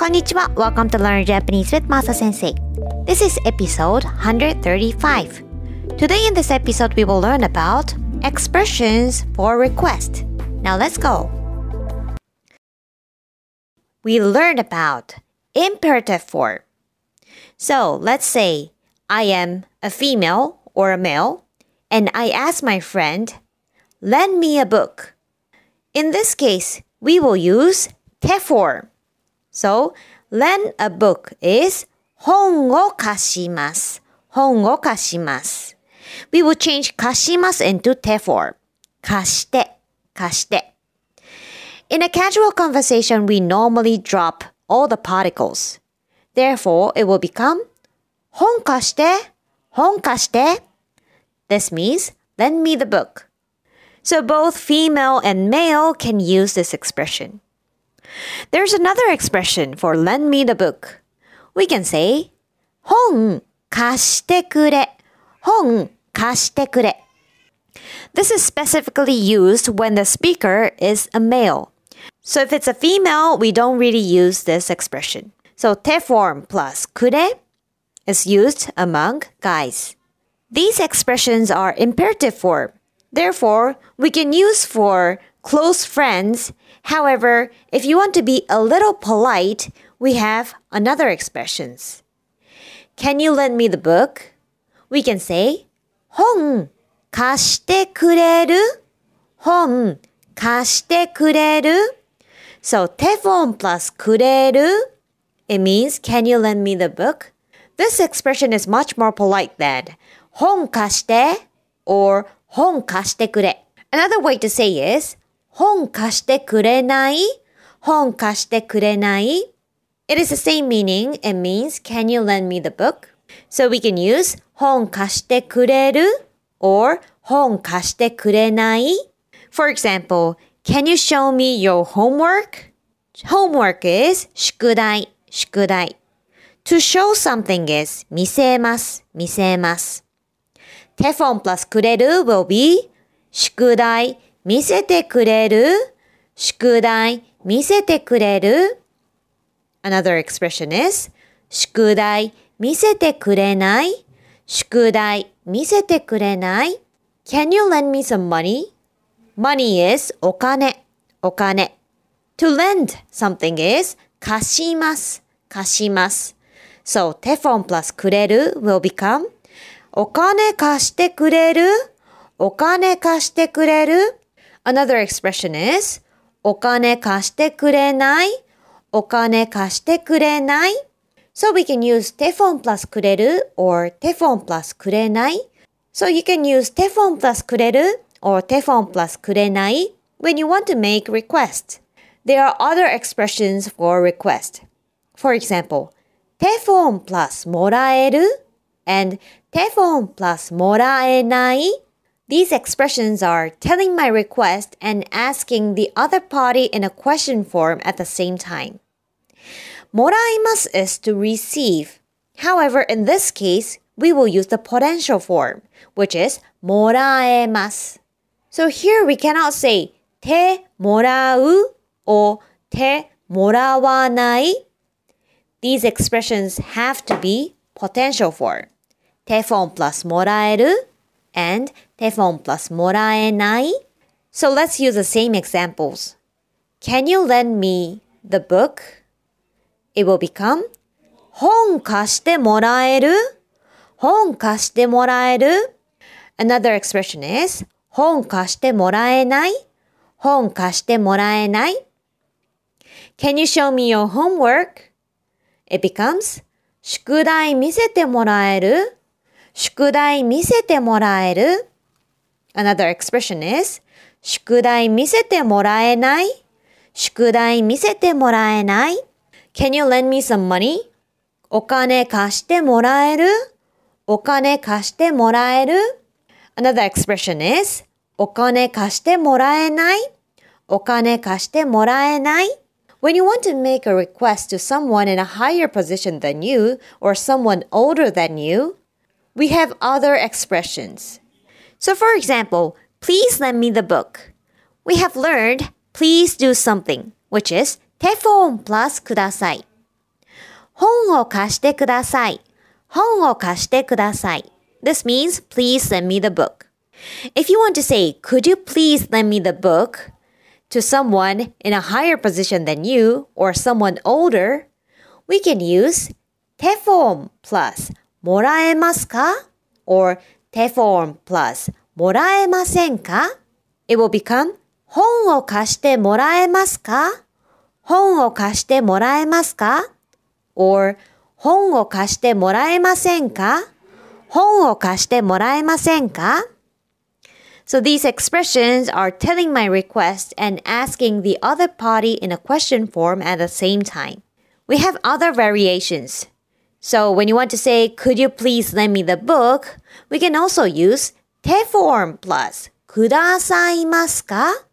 Konnichiwa, welcome to Learn Japanese with Masa Sensei. This is episode 135. Today in this episode we will learn about expressions for request. Now let's go. We learned about imperative form. So let's say I am a female or a male and I ask my friend, lend me a book. In this case, we will use te form. so, lend a book is 本を貸します。本を貸します。We will change 貸します into te form. 貸して、貸して。In a casual conversation, we normally drop all the particles. Therefore, it will become 本貸して、本貸して。This means lend me the book. So both female and male can use this expression. There's another expression for lend me the book. We can say 本貸してくれ。本貸してくれ。This is specifically used when the speaker is a male. So if it's a female, we don't really use this expression. So te form plus くれ is used among guys. These expressions are imperative form. Therefore, we can use for close friends. However, if you want to be a little polite, we have another expressions. Can you lend me the book? We can say 本貸してくれる本貸してくれる So, テフォン plus くれる It means, can you lend me the book? This expression is much more polite than 本貸して or 本貸してくれ Another way to say is 本貸してくれない本貸してくれない It is the same meaning. It means, can you lend me the book? So we can use 本貸してくれる or 本貸してくれない For example, can you show me your homework? Homework is 宿題、宿題。To show something is 見せます、見せます。te form plus くれる will be 宿題、見せてくれる宿題見せてくれる Another expression is 宿題見せてくれない宿題見せてくれない Can you lend me some money? Money is お金お金 To lend something is 貸します貸します So テフォン plus くれる will become お金貸してくれるお金貸してくれる Another expression is お金貸してくれないお金貸してくれない So we can use te form plus くれる or te form plus くれない So you can use te form plus くれる or te form plus くれない when you want to make requests. There are other expressions for request. For example, テフォン plus もらえる and テフォン plus もらえない These expressions are telling my request and asking the other party in a question form at the same time. もらいます is to receive. However, in this case, we will use the potential form, which is もらえます. So here we cannot say てもらう or てもらわない. These expressions have to be potential form. テフォン plus もらえる and Te form plus moraenai. So let's use the same examples. Can you lend me the book? It will become 本貸してもらえる本貸してもらえる Another expression is 本貸してもらえない本貸してもらえない Can you show me your homework? It becomes 宿題見せてもらえる宿題見せてもらえる Another expression is 宿題見せてもらえない宿題見せてもらえない Can you lend me some money? お金貸してもらえるお金貸してもらえる Another expression is お金貸してもらえないお金貸してもらえない When you want to make a request to someone in a higher position than you or someone older than you, we have other expressions. So, for example, please lend me the book. We have learned please do something, which is テフォン plus ください。 本を貸してください。本を貸してください。This means please lend me the book. If you want to say, could you please lend me the book to someone in a higher position than you or someone older, we can use 手本 plus もらえますか or 手本 plus もらえませんか It will become 本を貸してもらえますか本を貸してもらえますか or 本を貸してもらえませんか本を貸してもらえませんか So these expressions are telling my request and asking the other party in a question form at the same time. We have other variations. So when you want to say, could you please lend me the book? We can also use te form plus kudasaimasu?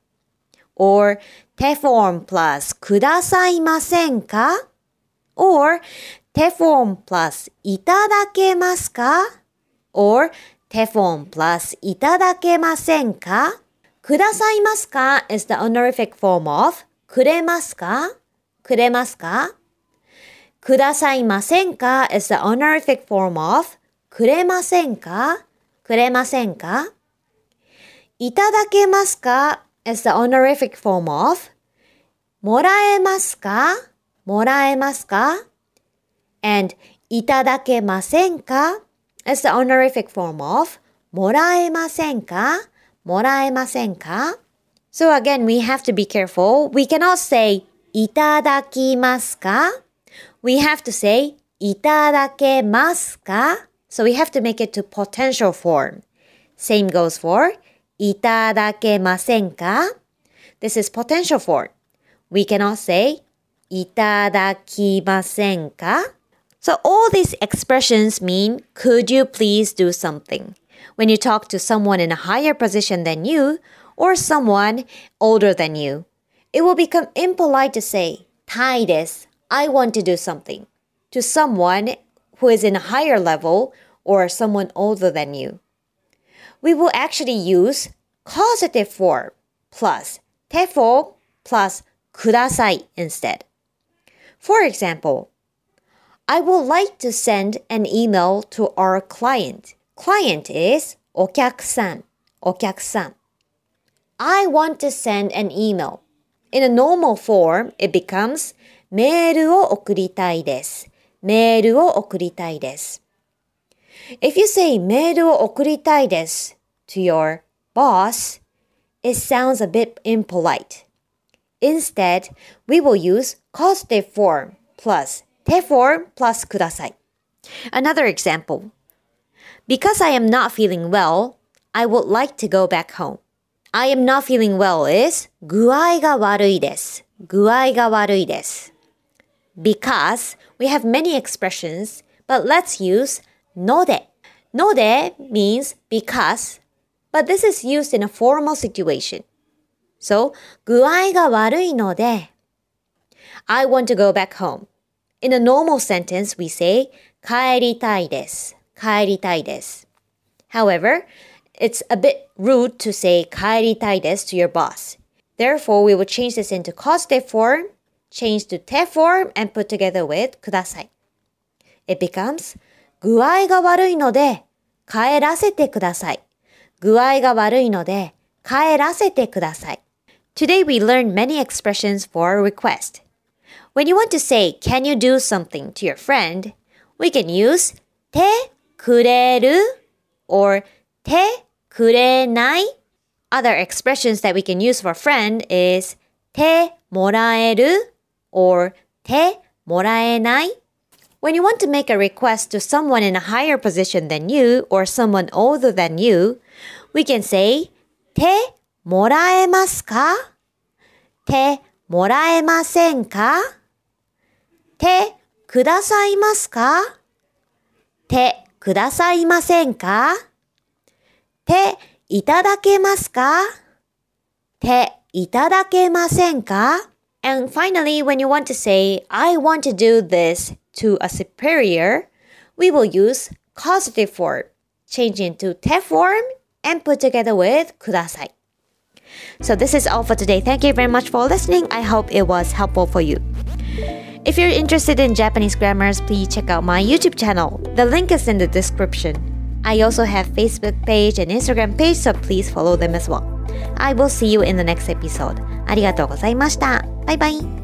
Or te form plus "kudasaimasenka", Or te form plus itadakemasu? Or te form plus "itadakemasenka". Kudasaimasu is the honorific form of kuremasu ka? Kuremasu? くれますかくださいませんか is the honorific form of くれませんかくれませんかいただけますか is the honorific form of もらえますかもらえますか and いただけませんか is the honorific form of もらえませんかもらえませんか So again, we have to be careful. We cannot say いただきますか We have to say いただけますか So we have to make it to potential form. Same goes for いただけませんか This is potential form. We cannot say いただきませんか So all these expressions mean, could you please do something? When you talk to someone in a higher position than you or someone older than you, it will become impolite to say, たいです. I want to do something to someone who is in a higher level or someone older than you. We will actually use causative form plus te form plus kudasai instead. For example, I would like to send an email to our client. Client is okyakusan, okyakusan. I want to send an email. In a normal form, it becomes メールを送りたいです。メールを送りたいです。If you say メールを送りたいです to your boss, it sounds a bit impolite. Instead, we will use causative form plus 手 form plus ください。Another example. Because I am not feeling well, I would like to go back home. I am not feeling well is 具合が悪いです。具合が悪いです。 Because we have many expressions, but let's use ので。ので means because, but this is used in a formal situation. So, 具合が悪いので I want to go back home. In a normal sentence, we say 帰りたいです。帰りたいです。However, it's a bit rude to say 帰りたいです to your boss. Therefore, we will change this into causative form, change to 手 form, and put together with ください。It becomes 具合が悪いので帰らせてください。具合が悪いので帰らせてください。Today we learned many expressions for a request. When you want to say, can you do something to your friend, we can use 手くれる or 手くれない Other expressions that we can use for friend is 手もらえる or 手もらえない When you want to make a request to someone in a higher position than you or someone older than you, we can say 手もらえますか手もらえませんか手くださいますか手くださいませんか手いただけますか手いただけませんか And finally, when you want to say, I want to do this to a superior, we will use causative form, change into 手 form, and put together with ください。So this is all for today. Thank you very much for listening. I hope it was helpful for you. If you're interested in Japanese grammars, please check out my YouTube channel. The link is in the description. I also have Facebook page and Instagram page, so please follow them as well. I will see you in the next episode. ありがとうございました。 バイバイ。